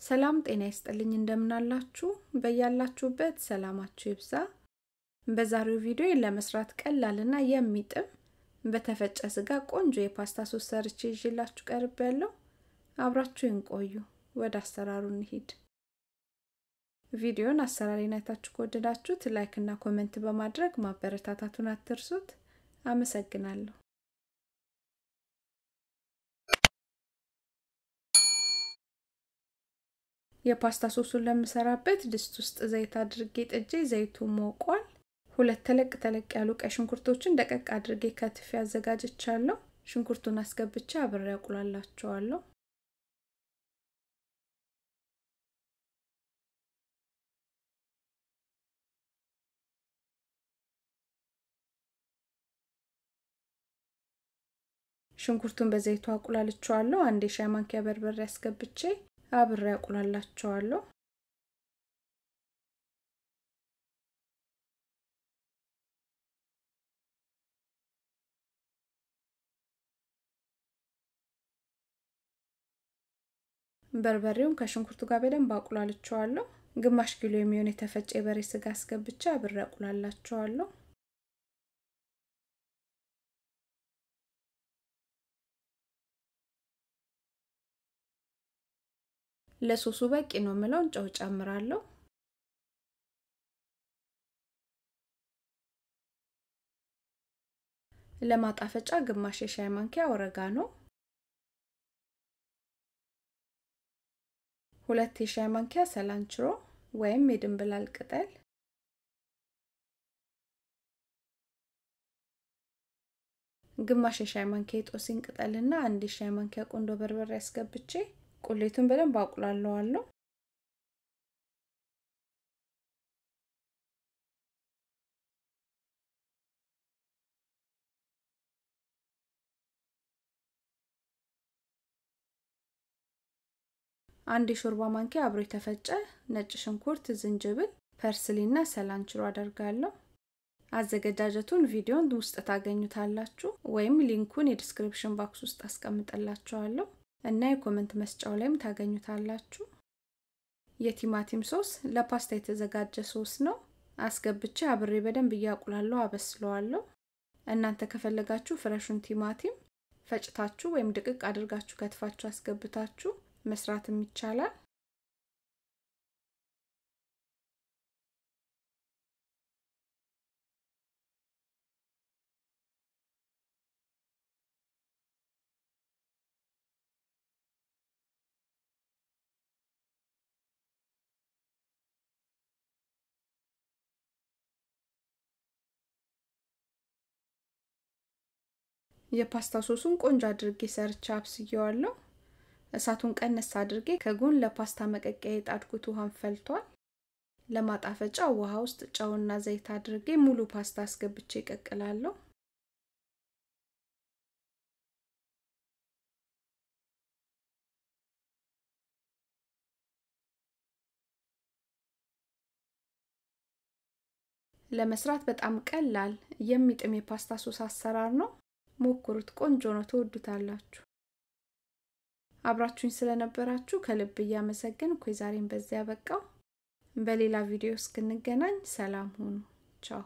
ሰላም ጤና ይስጥልኝ እንደምናላችሁ በያላችሁበት ሰላማችሁ ይብዛ። በዛሬው ቪዲዮ ለመስራት ቀላልና የሚጥም በተፈጨ ስጋ ቆንጆ የፓስታ ሶስ ሰርቼ ይዤላችሁ ቀርብ ያለው አብራችሁን ቆዩ። ወደ አሰራሩ እንሂድ። ቪዲዮን አሰራሬን አይታችሁ ከወደዳችሁት like እና comment በማድረግ ማበረታታቱን አትርሱት። አመሰግናለሁ። የፓስታ ሶሱን ለምሰራበት ድስት ውስጥ ዘይት አድርጌ ጥጄ ዘይቱ ሞቋል። ሁለት ተለቅ ተለቅ ያሉ ቀይ ሽንኩርቶችን ደቀቅ አድርጌ ከትፌ አዘጋጅቻለሁ። ሽንኩርቱን አስገብቼ አብሬ አቁላላቸዋለሁ። ሽንኩርቱን በዘይቱ አቁላልቸዋለሁ። አንድ የሻይ ማንኪያ በርበሬ አስገብቼ አብሬ አቁላላቸዋለሁ። በርበሬውን ከሽንኩርቱ ጋር በደንብ አቁላልቸዋለሁ። ግማሽ ኪሎ የሚሆን የተፈጨ የበሬ ስጋ አስገብቼ አብሬ አቁላላቸዋለሁ። ለሶሱ በቂ ነው የምለውን ጨው ጨምራለሁ። ለማጣፈጫ ግማሽ የሻይ ማንኪያ ኦሬጋኖ፣ ሁለት የሻይ ማንኪያ ሰላንችሮ ወይም የድንብላል ቅጠል፣ ግማሽ የሻይ ማንኪያ የጦስኝ ቅጠልና አንድ የሻይ ማንኪያ ቁንዶ በርበሬ አስገብቼ ቁሌቱን በደንብ አቁላለዋለሁ። አንድ የሾርባ ማንኪያ አብሮ የተፈጨ ነጭ ሽንኩርት፣ ዝንጅብል፣ parsley ና cilantro አደርጋለሁ። አዘገጃጀቱን ቪዲዮን ውስጥ ታገኙታላችሁ ወይም link ኡን የ description box ውስጥ አስቀምጥላችኋለሁ እና የ comment መስጫው ላይም ታገኙታላችሁ። የቲማቲም ሶስ ለፓስታ የተዘጋጀ ሶስ ነው። አስገብቼ አብሬ በደንብ እያቁላለሁ አበስለዋለሁ። እናንተ ከፈለጋችሁ fresh ኡን ቲማቲም ፈጭታችሁ ወይም ድቅቅ አድርጋችሁ ከትፋችሁ አስገብታችሁ መስራትም ይቻላል። የፓስታ ሶሱን ቆንጆ አድርጌ ሰርቻ አብስየዋለሁ። እሳቱን ቀነስ አድርጌ ከጎን ለፓስታ መቀቀያ የጣድኩት ውሃን ፈልቷል። ለማጣፈጫ ውሃ ውስጥ ጨውና ዘይት አድርጌ ሙሉ ፓስታ አስገብቼ ይቀቅላለሁ። ለመስራት በጣም ቀላል የሚጥም የፓስታ ሶስ አሰራር ነው። ሞክሩት፣ ቆንጆ ነው፣ ትወዱታላችሁ። አብራችሁኝ ስለነበራችሁ ከልብ እያመሰገንኩ የዛሬን በዚያ በቃው። በሌላ ቪዲዮ እስክንገናኝ ሰላም ሁኑ። ቻው